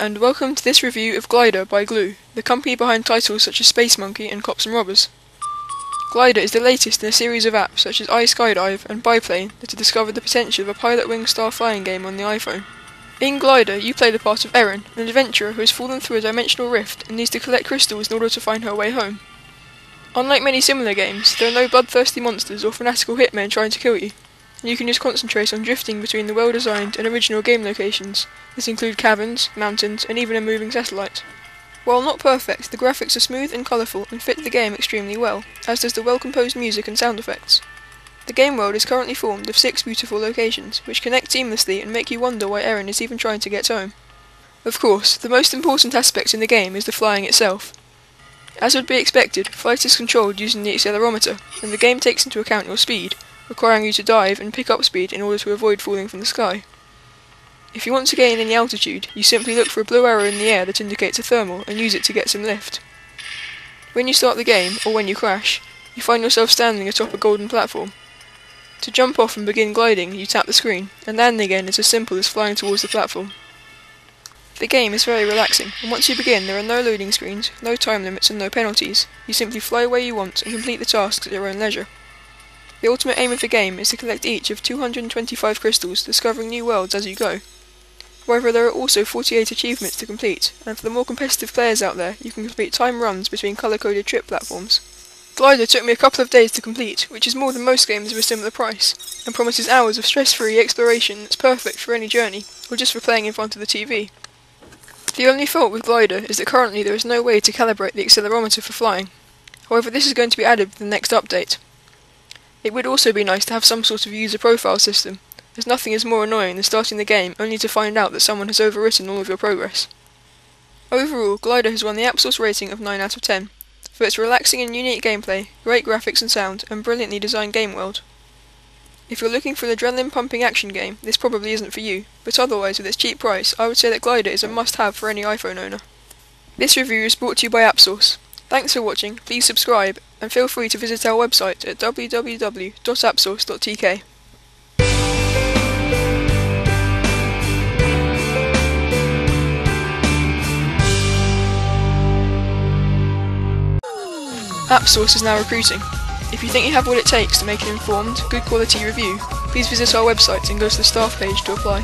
and welcome to this review of Glyder by Glu, the company behind titles such as Space Monkey and Cops and Robbers. Glyder is the latest in a series of apps such as iSkydive and Biplane that have discovered the potential of a Pilotwings Star flying game on the iPhone. In Glyder, you play the part of Eryn, an adventurer who has fallen through a dimensional rift and needs to collect crystals in order to find her way home. Unlike many similar games, there are no bloodthirsty monsters or fanatical hitmen trying to kill you, you can just concentrate on drifting between the well-designed and original game locations. This include caverns, mountains, and even a moving satellite. While not perfect, the graphics are smooth and colourful and fit the game extremely well, as does the well-composed music and sound effects. The game world is currently formed of six beautiful locations, which connect seamlessly and make you wonder why Eryn is even trying to get home. Of course, the most important aspect in the game is the flying itself. As would be expected, flight is controlled using the accelerometer, and the game takes into account your speed, requiring you to dive and pick up speed in order to avoid falling from the sky. If you want to gain any altitude, you simply look for a blue arrow in the air that indicates a thermal and use it to get some lift. When you start the game, or when you crash, you find yourself standing atop a golden platform. To jump off and begin gliding, you tap the screen, and landing again is as simple as flying towards the platform. The game is very relaxing, and once you begin there are no loading screens, no time limits and no penalties. You simply fly where you want and complete the tasks at your own leisure. The ultimate aim of the game is to collect each of 225 crystals, discovering new worlds as you go. However, there are also 48 achievements to complete, and for the more competitive players out there, you can complete time runs between colour-coded trip platforms. Glyder took me a couple of days to complete, which is more than most games of a similar price, and promises hours of stress-free exploration that's perfect for any journey, or just for playing in front of the TV. The only fault with Glyder is that currently there is no way to calibrate the accelerometer for flying. However, this is going to be added with the next update. It would also be nice to have some sort of user profile system, as nothing is more annoying than starting the game only to find out that someone has overwritten all of your progress. Overall, Glyder has won the App Source rating of 9 out of 10, for its relaxing and unique gameplay, great graphics and sound, and brilliantly designed game world. If you're looking for an adrenaline-pumping action game, this probably isn't for you, but otherwise with its cheap price, I would say that Glyder is a must-have for any iPhone owner. This review is brought to you by AppSource. Thanks for watching, please subscribe, and feel free to visit our website at www.appsource.tk. AppSource is now recruiting. If you think you have what it takes to make an informed, good quality review, please visit our website and go to the staff page to apply.